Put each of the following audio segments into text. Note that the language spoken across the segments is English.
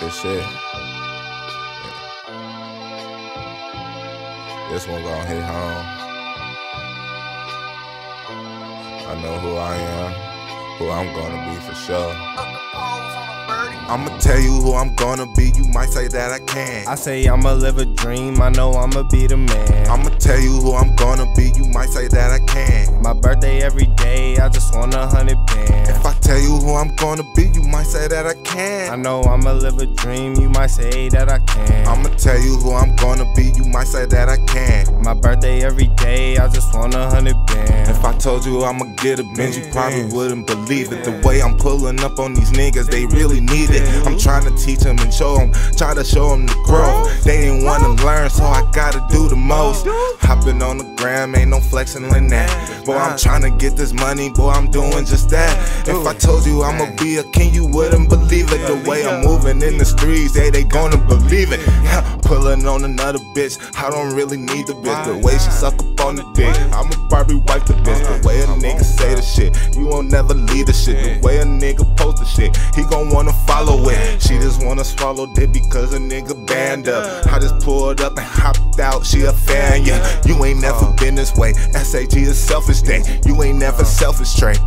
Good shit. This one gonna hit home. I know who I am, who I'm gonna be for sure. I'ma tell you who I'm gonna be, you might say that I can. I say I'ma live a dream, I know I'ma be the man. I'ma tell you who I'm gonna be, you might say that I can. My birthday every day, I just want a hundred bands. If I tell you who I'm gonna be, you might say that I can't. I know I'ma live a dream, you might say that I can't. I'ma tell you who I'm gonna be, you might say that I can. My birthday every day, I just want a hundred bands. If I told you I'ma get a Benz, you probably wouldn't believe it. The way I'm pulling up on these niggas, they really need it. I'm trying to teach them and show them, try to show them the growth. They didn't wanna learn, so I gotta do the most. Hopping on the gram, ain't no flexing in that. Boy, I'm uh. trying to get this money, boy, I'm doing just that. If I told you I'ma be a king, you wouldn't believe it. The way I'm moving in the streets, they they gonna believe it. Pulling on another bitch, I don't really need the bitch. The way she suck up on the dick, I'ma Barbie wipe the bitch. The way a nigga say the shit, you won't never leave the shit. The way a nigga post the shit, he gon' wanna follow it. She just wanna swallow dick because a nigga band up. I just pulled up and hopped out, she a fan, yeah. You ain't never been this way. SAG is selfish day, you ain't never selfish straight.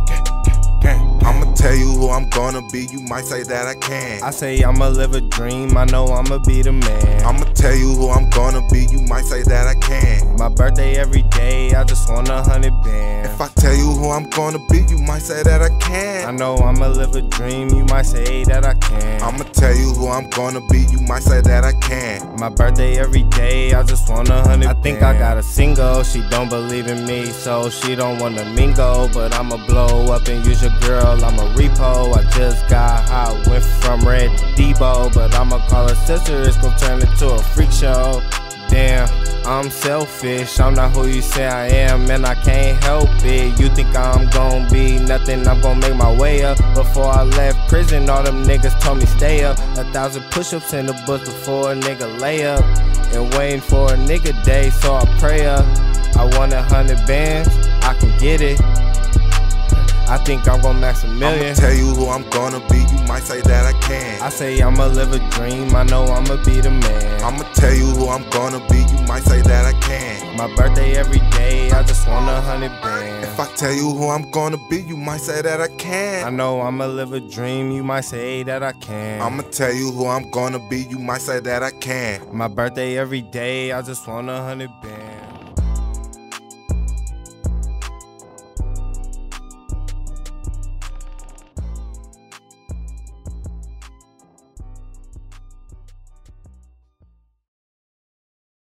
I'ma tell you who I'm gonna be, you might say that I can. I say I'ma live a dream, I know I'ma be the man. I'ma tell you who I'm gonna be, you might say that I can. My birthday every day, I just want a hundred bands. If I tell you who I'm gonna be, you might say that I can. I know I'ma live a dream, you might say that I can. I'ma tell you who I'm gonna be, you might say that I can. My birthday every day, I just want a hundred. I think I got a single, she don't believe in me, so she don't wanna mingle. But I'ma blow up and use your girl, I'm a repo. I just got hot, went from red to Debo, but I'ma call her sister, it's gon' turn into a freak show. Damn, I'm selfish, I'm not who you say I am, and I can't help it. You think I'm gon' be nothing, I'm gon' make my way up. Before I left prison, all them niggas told me stay up. A thousand push ups in the bush before a nigga lay up. And waiting for a nigga day, so I pray up. I want a hundred bands, I can get it. I think I'm gon' max a I'ma million. tell you who I'm gonna be, you might say that I can. I say I'ma live a dream, I know I'ma be the man. I'ma tell you who I'm gonna be, you might say that I can. My birthday every day, I just want a hundred bands. If I tell you who I'm gonna be, you might say that I can. I know I'ma live a dream, you might say that I can. I'ma tell you who I'm gonna be, you might say that I can. My birthday every day, I just want a hundred bands.